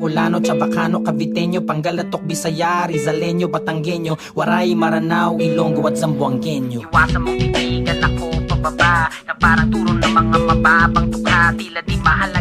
Ulano, Chabacano, Caviteño, Pangalatok, Bisaya, Rizaleño, Batanggenyo, Waray, Maranao, Ilonggo at Zamboangueño. Iwasan mong titigan ako pababa Na parang turo ng mga mababang tukha Tila di mahalaga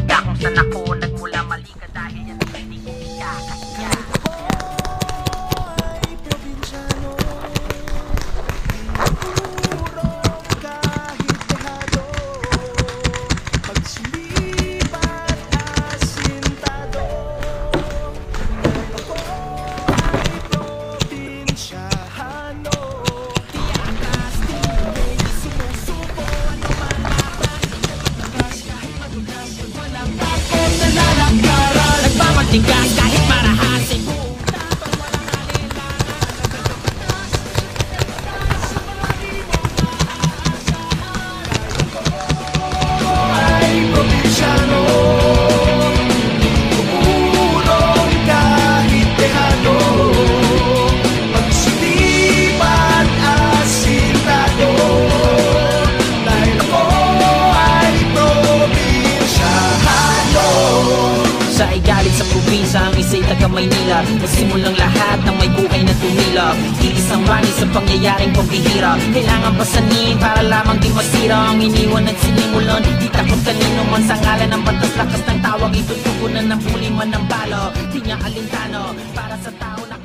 think I Sa igalit sa probinsya, ang isa'y taga Maynila. Nagsimulang lahat ng may buhay na tumila. Iisang rani sa pangyayaring pambihira Kailangan pasanin para lamang di masira. Ang iniwan at sinimulan Di takot kanino man sa ngalan. Ng batas Lakas ng tawag itutugunan ng puliman ng balo Di niya alintano para sa tao na